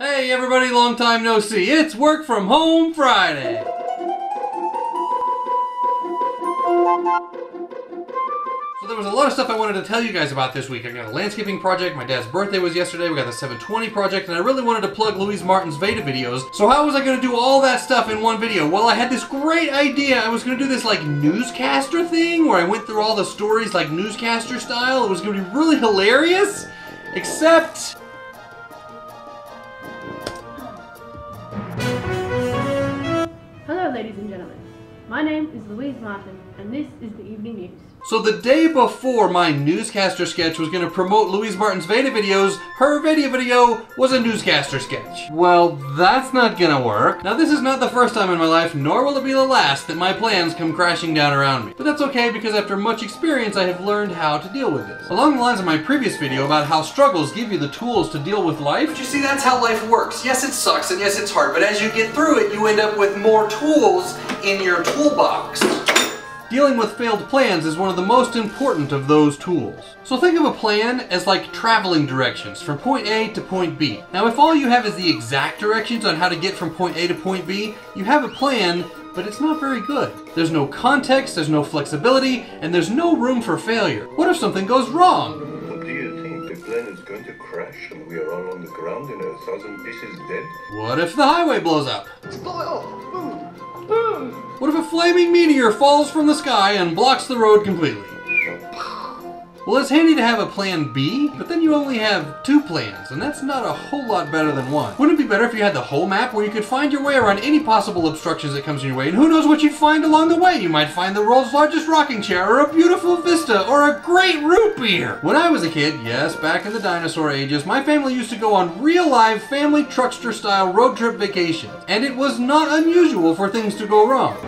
Hey everybody, long time no see. It's Work From Home Friday. So there was a lot of stuff I wanted to tell you guys about this week. I got a landscaping project, my dad's birthday was yesterday, we got the 720 project, and I really wanted to plug Louise Martin's Veda videos. So how was I going to do all that stuff in one video? Well, I had this great idea. I was going to do this like newscaster thing where I went through all the stories like newscaster style. It was going to be really hilarious, except... ladies and gentlemen. My name is Louise Martin, and this is the Evening News. So the day before my newscaster sketch was going to promote Louise Martin's Veda videos, her Veda video was a newscaster sketch. Well, that's not gonna work. Now this is not the first time in my life, nor will it be the last, that my plans come crashing down around me. But that's okay because after much experience I have learned how to deal with this. Along the lines of my previous video about how struggles give you the tools to deal with life, but you see that's how life works. Yes it sucks and yes it's hard, but as you get through it you end up with more tools in your toolbox. Dealing with failed plans is one of the most important of those tools. So think of a plan as like traveling directions from point A to point B. Now if all you have is the exact directions on how to get from point A to point B, you have a plan, but it's not very good. There's no context, there's no flexibility, and there's no room for failure. What if something goes wrong? What do you think? The plane is going to crash and we are all on the ground in a thousand pieces dead? What if the highway blows up? What if a flaming meteor falls from the sky and blocks the road completely? Well, it's handy to have a plan B, but then you only have two plans, and that's not a whole lot better than one. Wouldn't it be better if you had the whole map where you could find your way around any possible obstructions that comes in your way, and who knows what you'd find along the way? You might find the world's largest rocking chair, or a beautiful vista, or a great root beer! When I was a kid, yes, back in the dinosaur ages, my family used to go on real live family truckster style road trip vacations, and it was not unusual for things to go wrong.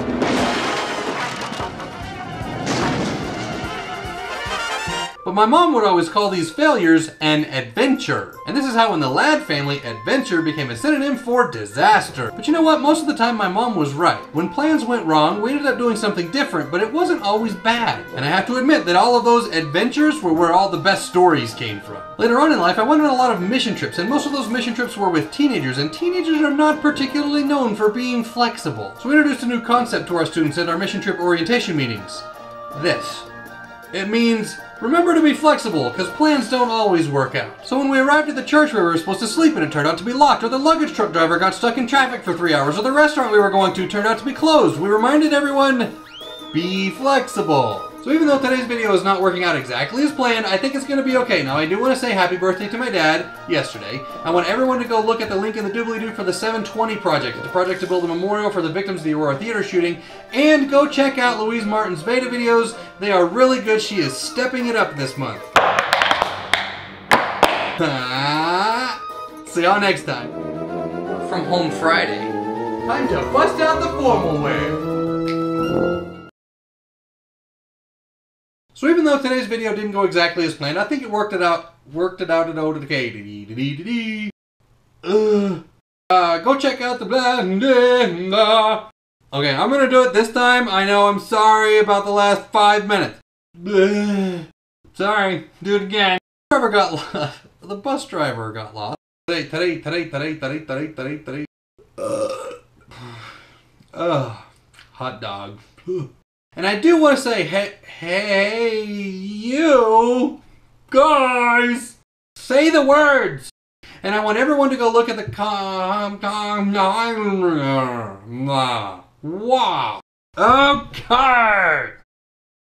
But my mom would always call these failures an adventure. And this is how in the Ladd family, adventure became a synonym for disaster. But you know what? Most of the time my mom was right. When plans went wrong, we ended up doing something different, but it wasn't always bad. And I have to admit that all of those adventures were where all the best stories came from. Later on in life, I went on a lot of mission trips, and most of those mission trips were with teenagers, and teenagers are not particularly known for being flexible. So we introduced a new concept to our students at our mission trip orientation meetings. This. It means remember to be flexible, because plans don't always work out. So when we arrived at the church we were supposed to sleep in, it turned out to be locked, or the luggage truck driver got stuck in traffic for three hours, or the restaurant we were going to turned out to be closed. We reminded everyone, be flexible. So even though today's video is not working out exactly as planned, I think it's going to be okay. Now I do want to say happy birthday to my dad yesterday. I want everyone to go look at the link in the doobly-doo for the 720 project. It's a project to build a memorial for the victims of the Aurora Theater shooting. And go check out Louise Martin's Veda videos. They are really good. She is stepping it up this month. See y'all next time. From Home Friday. Time to bust out the formal wear. So even though today's video didn't go exactly as planned, I think it worked it out. Worked it out at okay. Uh, uh, go check out the. Uh. Okay, I'm gonna do it this time. I know I'm sorry about the last five minutes. Sorry, do it again. The driver got lost. The bus driver got lost. Today, today, today, today, today, today, today, today. Uh, uh, hot dog. And I do want to say, hey, hey, you guys, say the words. And I want everyone to go look at the com, com, com, uh, uh, wow. Okay.